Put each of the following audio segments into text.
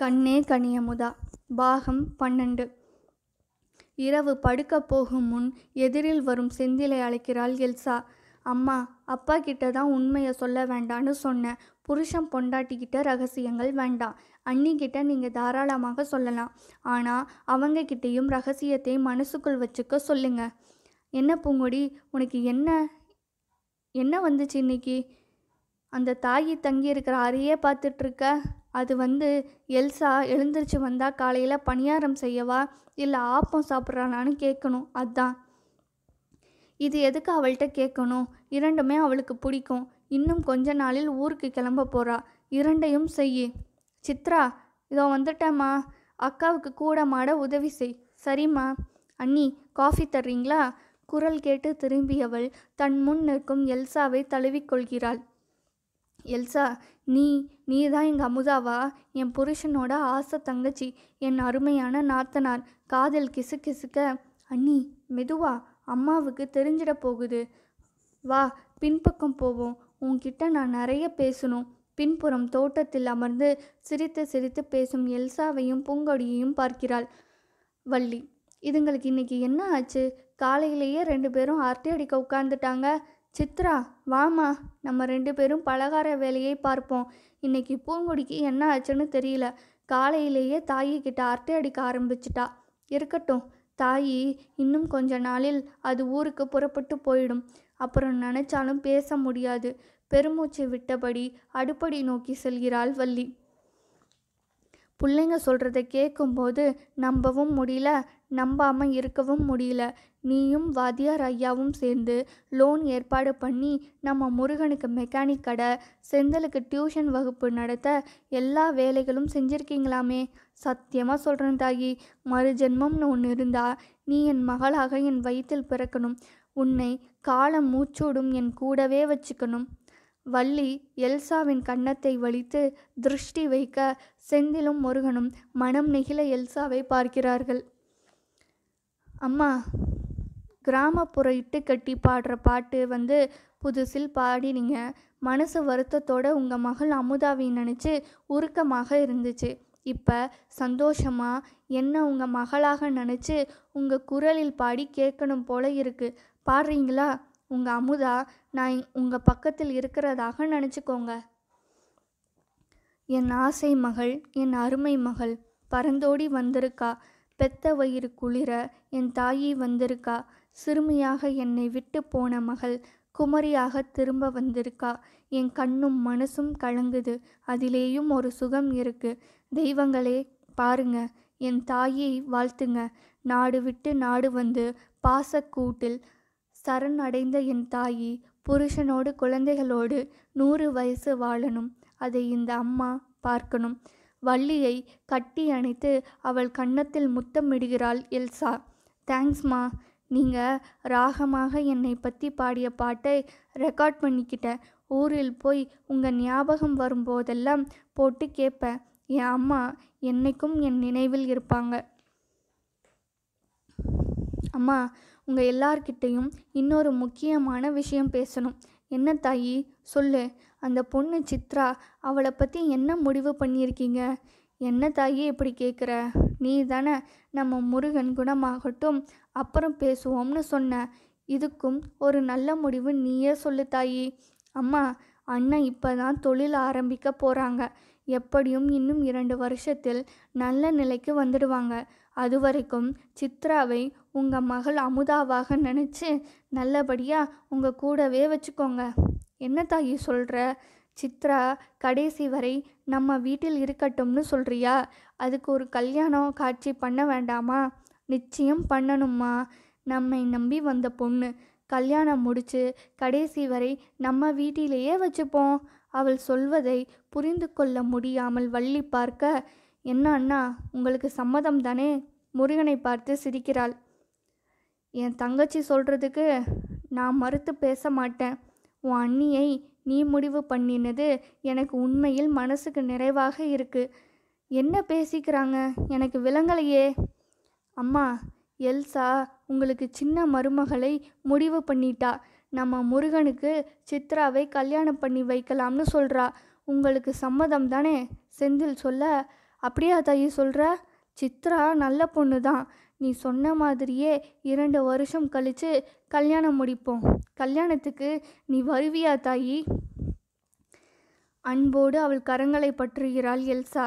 கண்ணே கனியமுதா. பாகம் பன்னெண்டு. இரவு படுக்கப் போகும் முன் எதிரில் வரும் செந்திலை அழைக்கிறாள் எல்சா. அம்மா அப்பா கிட்ட தான் உண்மையை சொல்ல வேண்டான்னு சொன்னேன். புருஷன் பொண்டாட்டிக்கிட்ட ரகசியங்கள் வேண்டாம். அண்ணிக்கிட்ட நீங்கள் தாராளமாக சொல்லலாம். ஆனால் அவங்கக்கிட்டேயும் ரகசியத்தை மனசுக்குள் வச்சுக்க சொல்லுங்க. என்ன பூங்கொடி உனக்கு என்ன என்ன வந்துச்சு இன்னைக்கு? அந்த தாயி தங்கி இருக்கிற அறையே பார்த்துட்ருக்க அது வந்து எல்சா எழுந்திரிச்சு வந்தால் காலையில் பணியாரம் செய்யவா? இல்லை ஆப்பம் சாப்பிட்றானான்னு கேட்கணும் அதான். இது எதுக்கு அவள்கிட்ட கேட்கணும் இரண்டுமே அவளுக்கு பிடிக்கும். இன்னும் கொஞ்ச நாளில் ஊருக்கு கிளம்ப போகிறா இரண்டையும் செய் சித்ரா இதோ வந்துட்டேம்மா. அக்காவுக்கு கூட மாட உதவி செய். சரிம்மா. அண்ணி காஃபி தர்றீங்களா? குரல் கேட்டு திரும்பியவள் தன் முன் நிற்கும் எல்சாவை தழுவிக்கொள்கிறாள். எல்சா நீ நீ தான் எங்கள் அமுதாவா? என் புருஷனோட ஆசை தங்கச்சி என் அருமையான நாத்தனார். காதல் கிசு கிசுக்க அண்ணி மெதுவா அம்மாவுக்கு தெரிஞ்சிட போகுது. வா பின்பக்கம் போவோம். உன்கிட்ட நான் நிறைய பேசணும். பின்புறம் தோட்டத்தில் அமர்ந்து சிரித்து சிரித்து பேசும் எல்சாவையும் பூங்கொடியையும் பார்க்கிறாள் வள்ளி. இதுங்களுக்கு இன்னைக்கு என்ன ஆச்சு? காலையிலேயே ரெண்டு பேரும் அரட்டை அடிக்க உட்கார்ந்துட்டாங்க. சித்ரா வாமா நம்ம ரெண்டு பேரும் பலகார வேலையை பார்ப்போம். இன்னைக்கு பூங்குடிக்கு என்ன ஆச்சுன்னு தெரியல. காலையிலேயே தாயி கிட்ட அரட்டை அடிக்க ஆரம்பிச்சிட்டா. இருக்கட்டும் தாயி இன்னும் கொஞ்ச நாளில் அது ஊருக்கு புறப்பட்டு போயிடும். அப்புறம் நினைச்சாலும் பேச முடியாது. பெருமூச்சு விட்டபடி அடுப்படி நோக்கி செல்கிறாள் வள்ளி. பிள்ளைங்க சொல்கிறத கேட்கும்போது நம்பவும் முடியல நம்பாமல் இருக்கவும் முடியல. நீயும் வாத்தியார் ஐயாவும் சேர்ந்து லோன் ஏற்பாடு பண்ணி நம்ம முருகனுக்கு மெக்கானிக் கடை செந்தலுக்கு டியூஷன் வகுப்பு நடத்த எல்லா வேலைகளும் செஞ்சுருக்கீங்களாமே? சத்தியமாக சொல்கிறேன் தாயி. மறுஜென்மம்னு ஒன்று இருந்தால் நீ என் மகளாக என் வயிற்றில் பிறக்கணும். உன்னை காலம் மூச்சோடும் என் கூடவே வச்சுக்கணும். வள்ளி எல்சாவின் கன்னத்தை வலித்து திருஷ்டி வைக்க செந்திலும் முருகனும் மனம் நெகிழ எல்சாவை பார்க்கிறார்கள். அம்மா கிராமப்புற இட்டுக்கட்டி பாடுற பாட்டு வந்து புதுசில் பாடினீங்க. மனசு வருத்தத்தோட உங்கள் மகள் அமுதாவை நினச்சி உருக்கமாக இருந்துச்சு. இப்போ சந்தோஷமாக என்ன உங்கள் மகளாக நினச்சி உங்கள் குரலில் பாடி கேட்கணும் போல இருக்குது பாடுறீங்களா? உங்கள் அமுதா நான் உங்கள் பக்கத்தில் இருக்கிறதாக நினச்சிக்கோங்க. என் ஆசை மகள் என் அருமை மகள் பறந்தோடி வந்திருக்கா பெத்த வயிறு குளிர என் தாயி வந்திருக்கா சிறுமியாக என்னை விட்டு போன மகள் குமரியாக திரும்ப வந்திருக்கா என் கண்ணும் மனசும் கலங்குது அதிலேயும் ஒரு சுகம் இருக்கு. தெய்வங்களே பாருங்க என் தாயை வாழ்த்துங்க. நாடு விட்டு நாடு வந்து பாசக்கூட்டில் சரணடைந்த என் தாயி புருஷனோடு குழந்தைகளோடு நூறு வயசு வாழணும். அதை இந்த அம்மா பார்க்கணும். வள்ளியை கட்டி அணைத்து அவள் கன்னத்தில் முத்தமிடுகிறாள் எல்சா. தேங்க்ஸ்மா நீங்கள் ராகமாக என்னை பற்றி பாடிய பாட்டை ரெக்கார்ட் பண்ணிக்கிட்டேன். ஊரில் போய் உங்கள் ஞாபகம் வரும்போதெல்லாம் போட்டு கேட்பேன். என் அம்மா என்னைக்கும் என் நினைவில் இருப்பாங்க. அம்மா உங்கள் எல்லார்கிட்டேயும் இன்னொரு முக்கியமான விஷயம் பேசணும். என்ன தாயி? சொல்லு. அந்த பொண்ணு சித்ரா அவளை பற்றி என்ன முடிவு பண்ணியிருக்கீங்க? என்ன தாயி இப்படி கேட்குற நீ தானே நம்ம முருகன் குணமாகட்டும் அப்புறம் பேசுவோம்னு சொன்ன. இதுக்கும் ஒரு நல்ல முடிவு நீயே சொல்லு தாயி. அம்மா அண்ணன் இப்போ தான் தொழில் ஆரம்பிக்க போகிறாங்க எப்படியும் இன்னும் இரண்டு வருஷத்தில் நல்ல நிலைக்கு வந்துடுவாங்க. அது வரைக்கும் சித்ராவை உங்கள் மகள் அமுதாவாக நினச்சி நல்லபடியாக உங்கள் கூடவே வச்சுக்கோங்க. என்ன தாயி சொல்கிற சித்ரா கடைசி வரை நம்ம வீட்டில் இருக்கட்டும்னு சொல்கிறியா அதுக்கு ஒரு கல்யாணம் காட்சி பண்ண வேண்டாமா? நிச்சயம் பண்ணணுமா நம்மை நம்பி வந்த பொண்ணு. கல்யாணம் முடித்து கடைசி வரை நம்ம வீட்டிலேயே வச்சுப்போம். அவள் சொல்வதை புரிந்து கொள்ள முடியாமல் வள்ளி பார்க்க என்ன அண்ணா உங்களுக்கு சம்மதம் தானே முருகனை பார்த்து சிரிக்கிறாள். என் தங்கச்சி சொல்கிறதுக்கு நான் மறுத்து பேச மாட்டேன். உன் அண்ணியை நீ முடிவு பண்ணினது எனக்கு உண்மையில் மனசுக்கு நிறைவாக இருக்கு. என்ன பேசிக்கிறாங்க? எனக்கு விளங்கலையே. அம்மா எல்சா உங்களுக்கு சின்ன மருமகளை முடிவு பண்ணிட்டா. நம்ம முருகனுக்கு சித்ராவை கல்யாணம் பண்ணி வைக்கலாம்னு சொல்கிறா உங்களுக்கு சம்மதம் தானே செந்தில் சொல்ல அப்படியா தாயி சொல்கிற சித்ரா நல்ல பொண்ணு தான் நீ சொன்ன மாதிரியே இரண்டு வருஷம் கழித்து கல்யாணம் முடிப்போம். கல்யாணத்துக்கு நீ வருவியா தாயி? அன்போடு அவள் கரங்களை பற்றுகிறாள் எல்சா.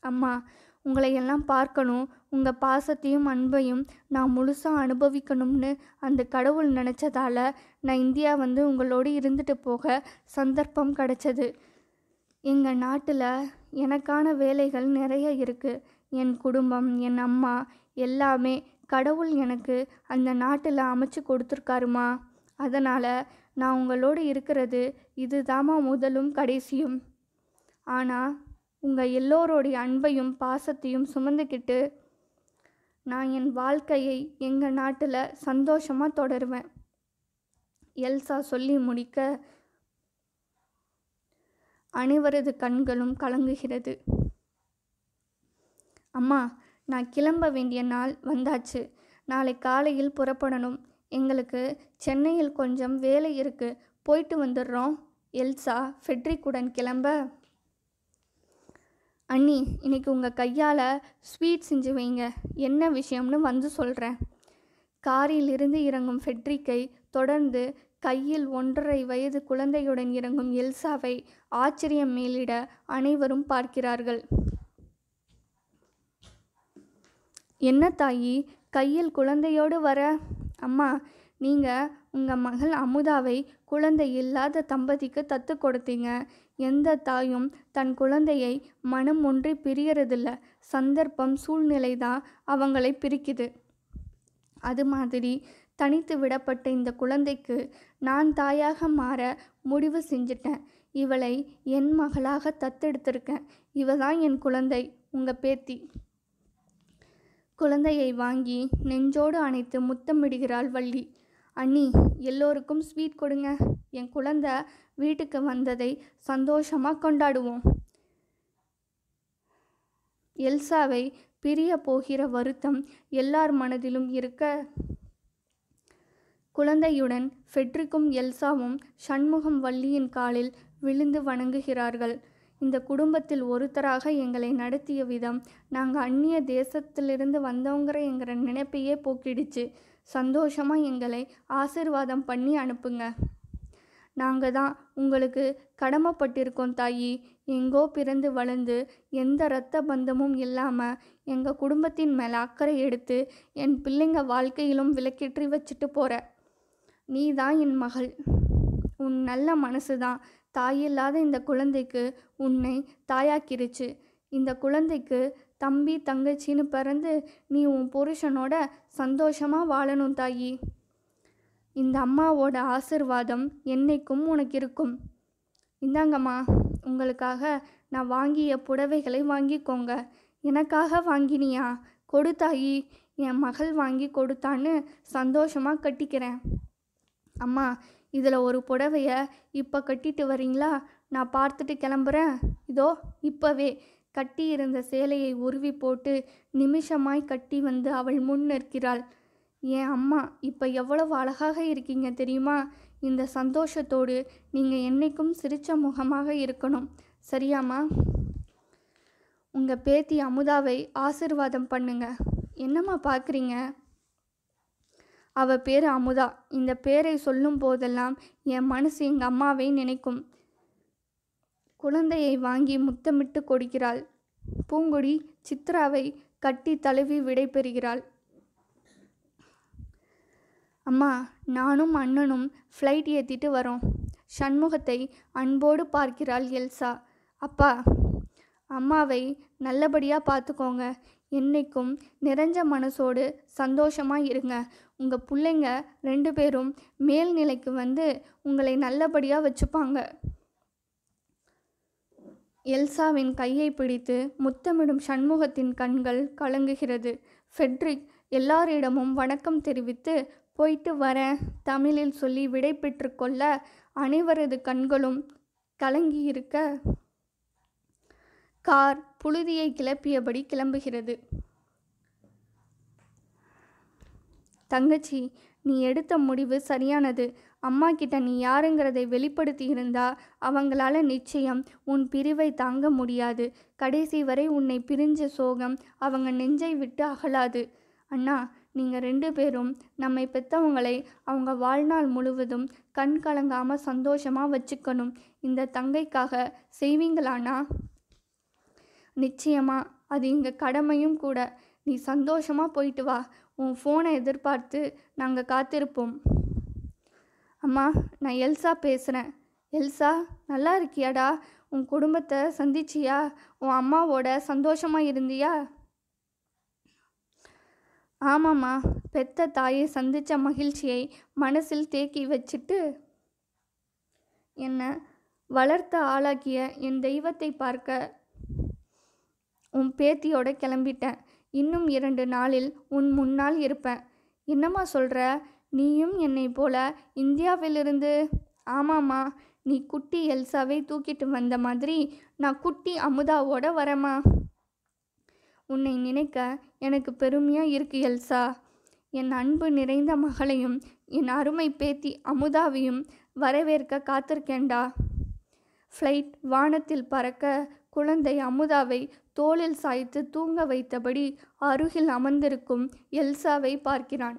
அம்மா உங்களை எல்லாம் பார்க்கணும். உங்கள் பாசத்தையும் அன்பையும் நான் முழுசாக அனுபவிக்கணும்னு அந்த கடவுள் நினச்சதால நான் இந்தியா வந்து உங்களோடு இருந்துட்டு போக சந்தர்ப்பம் கிடைச்சது. எங்கள் நாட்டில் எனக்கான வேலைகள் நிறைய இருக்குது என் குடும்பம் என் அம்மா எல்லாமே கடவுள் எனக்கு அந்த நாட்டில் அமைச்சு கொடுத்துருக்காருமா? அதனால் நான் உங்களோடு இருக்கிறது இதுதாம்மா முதலும் கடைசியும். ஆனால் உங்கள் எல்லோருடைய அன்பையும் பாசத்தையும் சுமந்துக்கிட்டு நான் என் வாழ்க்கையை எங்கள் நாட்டில் சந்தோஷமாக தொடருவேன். எல்சா சொல்லி முடிக்க அனைவரது கண்களும் கலங்குகிறது. அம்மா நான் கிளம்ப வேண்டிய நாள் வந்தாச்சு. நாளை காலையில் புறப்படணும். எங்களுக்கு சென்னையில் கொஞ்சம் வேலை இருக்கு. போயிட்டு வந்துடுறோம். எல்சா ஃபெட்ரிக்குடன் கிளம்ப. அண்ணி இன்னைக்கு உங்கள் கையால் ஸ்வீட் செஞ்சு வைங்க. என்ன விஷயம்னு வந்து சொல்கிறேன் காரில் இருந்து இறங்கும் ஃபெட்ரிக்கை தொடர்ந்து கையில் ஒன்றரை வயது குழந்தையுடன் இறங்கும் எல்சாவை ஆச்சரியம் மேலிட அனைவரும் பார்க்கிறார்கள். என்ன தாயி கையில் குழந்தையோடு வர? அம்மா நீங்கள் உங்கள் மகள் அமுதாவை குழந்தை இல்லாத தம்பதிக்கு தத்து கொடுத்தீங்க. எந்த தாயும் தன் குழந்தையை மனம் ஒன்றி பிரியறதில்ல. சந்தர்ப்பம் சூழ்நிலை தான் அவங்களை பிரிக்குது. அது மாதிரி தனித்து விடப்பட்ட இந்த குழந்தைக்கு நான் தாயாக மாற முடிவு செஞ்சிட்டேன். இவளை என் மகளாக தத்தெடுத்திருக்கேன். இவ தான் என் குழந்தை உங்கள் பேத்தி. குழந்தையை வாங்கி நெஞ்சோடு அணைத்து முத்தமிடுகிறாள் வள்ளி. அண்ணி எல்லோருக்கும் ஸ்வீட் கொடுங்க. என் குழந்தை வீட்டுக்கு வந்ததை சந்தோஷமாக கொண்டாடுவோம். எல்சாவை பிரிய போகிற வருத்தம் எல்லார் மனதிலும் இருக்க குழந்தையுடன் ஃபெட்ரிக்கும் எல்சாவும் சண்முகம் வள்ளியின் காலில் விழுந்து வணங்குகிறார்கள். இந்த குடும்பத்தில் ஒருத்தராக எங்களை நடத்திய விதம் நாங்கள் அந்நிய தேசத்திலிருந்து வந்தவங்கிற எங்கிற நினைப்பையே போக்கிடுச்சு. சந்தோஷமாக எங்களை ஆசிர்வாதம் பண்ணி அனுப்புங்க. நாங்கள் தான் உங்களுக்கு கடமைப்பட்டிருக்கோம் தாயி. எங்கோ பிறந்து வளர்ந்து எந்த இரத்த பந்தமும் இல்லாமல் எங்கள் குடும்பத்தின் மேலே அக்கறை எடுத்து என் பிள்ளைங்க வாழ்க்கையிலும் விளக்கேற்றி வச்சுட்டு போகிற நீ தான் என் மகள். உன் நல்ல மனசு தான் தாயில்லாத இந்த குழந்தைக்கு உன்னை தாயாக்கிருச்சு. இந்த குழந்தைக்கு தம்பி தங்கச்சின்னு பிறந்து நீ உன் புருஷனோட சந்தோஷமாக வாழணும் தாயி. இந்த அம்மாவோட ஆசிர்வாதம் என்னைக்கும் உனக்கு இருக்கும் இந்தாங்கம்மா உங்களுக்காக நான் வாங்கிய புடவைகளை வாங்கிக்கோங்க. எனக்காக வாங்கினியா? கொடுத்தாயி என் மகள் வாங்கி கொடுத்தான்னு சந்தோஷமாக கட்டிக்கிறேன். அம்மா இதில் ஒரு புடவைய இப்போ கட்டிட்டு வரீங்களா? நான் பார்த்துட்டு கிளம்புறேன். இதோ இப்போவே. கட்டி இருந்த சேலையை உருவி போட்டு நிமிஷமாய் கட்டி வந்து அவள் முன் நிற்கிறாள். என் அம்மா இப்போ எவ்வளவு அழகாக இருக்கீங்க தெரியுமா? இந்த சந்தோஷத்தோடு நீங்கள் என்றைக்கும் சிரித்த முகமாக இருக்கணும். சரியாம்மா? உங்கள் பேத்தி அமுதாவை ஆசிர்வாதம் பண்ணுங்க. என்னம்மா பார்க்குறீங்க அவள் பேர் அமுதா. இந்த பேரை சொல்லும் போதெல்லாம் என் மனசு எங்கள் அம்மாவை நினைக்கும். குழந்தையை வாங்கி முத்தமிட்டு கொடுக்கிறாள். பூங்கொடி சித்ராவை கட்டி தழுவி விடை பெறுகிறாள். அம்மா நானும் அண்ணனும் ஃப்ளைட் ஏற்றிட்டு வரோம். சண்முகத்தை அன்போடு பார்க்கிறாள் எல்சா. அப்பா அம்மாவை நல்லபடியாக பார்த்துக்கோங்க. என்னைக்கும் நிறைஞ்ச மனசோடு சந்தோஷமாக இருங்க. உங்கள் பிள்ளைங்க ரெண்டு பேரும் மேல்நிலைக்கு வந்து உங்களை நல்லபடியாக வச்சுப்பாங்க. எல்சாவின் கையை பிடித்து முத்தமிடும் சண்முகத்தின் கண்கள் கலங்குகிறது. ஃபெட்ரிக் எல்லாரிடமும் வணக்கம் தெரிவித்து போயிட்டு வர தமிழில் சொல்லி விடை பெற்றுக்கொள்ள அனைவரது கண்களும் கலங்கியிருக்க கார் புழுதியை கிளப்பியபடி கிளம்புகிறது. தங்கச்சி நீ எடுத்த முடிவு சரியானது. அம்மா கிட்ட நீ யாருங்கிறதை வெளிப்படுத்தி இருந்தா அவங்களால நிச்சயம் உன் பிரிவை தாங்க முடியாது. கடைசி வரை உன்னை பிரிஞ்ச சோகம் அவங்க நெஞ்சை விட்டு அகலாது. அண்ணா நீங்கள் ரெண்டு பேரும் நம்மை பெற்றவங்களை அவங்க வாழ்நாள் முழுவதும் கண் கலங்காமல் சந்தோஷமாக வச்சுக்கணும். இந்த தங்கைக்காக செய்வீங்களாண்ணா? நிச்சயமா அது எங்கள் கடமையும் கூட. நீ சந்தோஷமாக போயிட்டு வா. உன் ஃபோனை எதிர்பார்த்து நாங்கள் காத்திருப்போம். அம்மா நான் எல்சா பேசுகிறேன் எல்சா நல்லா இருக்கியாடா? உன் குடும்பத்தை சந்திச்சியா? உன் அம்மாவோட சந்தோஷமாக இருந்தியா? ஆமாம்மா பெத்த தாயை சந்தித்த மகிழ்ச்சியை மனசில் தேக்கி வச்சுட்டு என்னை வளர்த்த ஆளாக்கிய என் தெய்வத்தை பார்க்க உன் பேத்தியோட கிளம்பிட்டேன். இன்னும் இரண்டு நாளில் உன் முன்னால் இருப்பேன். என்னம்மா சொல்கிற நீயும் என்னை போல இந்தியாவிலிருந்து? ஆமாம்மா. நீ குட்டி எல்சாவை தூக்கிட்டு வந்த மாதிரி நான் குட்டி அமுதாவோட வரேம்மா. உன்னை நினைக்க எனக்கு பெருமையாக இருக்கு எல்சா. என் அன்பு நிறைந்த மகளையும் என் அருமை பேத்தி அமுதாவையும் வரவேற்க காத்திருக்கேன்டா. ஃப்ளைட் வானத்தில் பறக்க குழந்தை அமுதாவை தோளில் சாய்த்து தூங்க வைத்தபடி அருகில் அமர்ந்திருக்கும் எல்சாவை பார்க்கிறான்.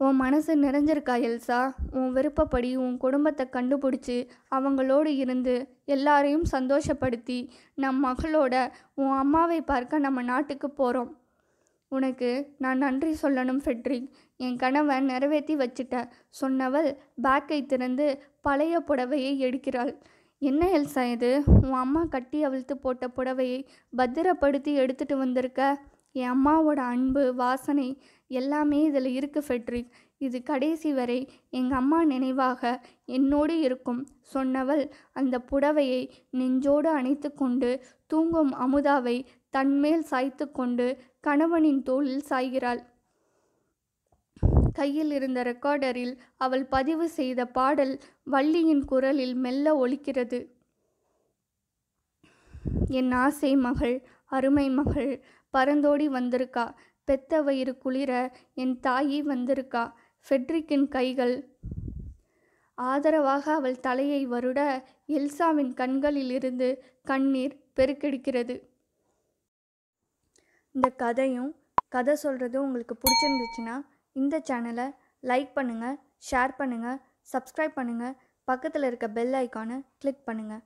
உன் மனசு நிறைஞ்சிருக்கா எல்சா? உன் விருப்பப்படி உன் குடும்பத்தை கண்டுபிடிச்சி அவங்களோடு இருந்து எல்லாரையும் சந்தோஷப்படுத்தி நம் மகளோட உன் அம்மாவை பார்க்க நம்ம நாட்டுக்கு போகிறோம் உனக்கு நான் நன்றி சொல்லணும் ஃபெட்ரிக். என் கணவன் நிறைவேற்றி வச்சிட்ட சொன்னவள் பேக்கை திறந்து பழைய புடவையை எடுக்கிறாள். என்ன எல்சா இது உன் அம்மா கட்டி அவிழ்த்து போட்ட புடவையை பத்திரப்படுத்தி எடுத்துகிட்டு வந்திருக்க? என் அம்மாவோட அன்பு வாசனை எல்லாமே இதில் இருக்குது ஃபெட்ரிக். இது கடைசி வரை எங்கள் அம்மா நினைவாக என்னோடு இருக்கும் சொன்னவள் அந்த புடவையை நெஞ்சோடு அணைத்து கொண்டு தூங்கும் அமுதாவை தன்மேல் சாய்த்து கொண்டு கணவனின் தோளில் சாய்கிறாள். கையில் இருந்த ரெக்கார்டரில் அவள் பதிவு செய்த பாடல் வள்ளியின் குரலில் மெல்ல ஒலிக்கிறது. என் ஆசை மகள் அருமை மகள் பறந்தோடி வந்திருக்கா பெத்த வயிறு குளிர என் தாயி வந்திருக்கா ஃபெட்ரிக்கின் கைகள் ஆதரவாக அவள் தலையை வருட எல்சாவின் கண்களிலிருந்து கண்ணீர் பெருக்கெடுக்கிறது. இந்த கதையும் கதை சொல்கிறது உங்களுக்கு பிடிச்சிருந்துச்சுன்னா இந்த சேனலை லைக் பண்ணுங்கள் ஷேர் பண்ணுங்கள் சப்ஸ்கிரைப் பண்ணுங்கள் பக்கத்தில் இருக்க பெல் ஐக்கானை கிளிக் பண்ணுங்கள்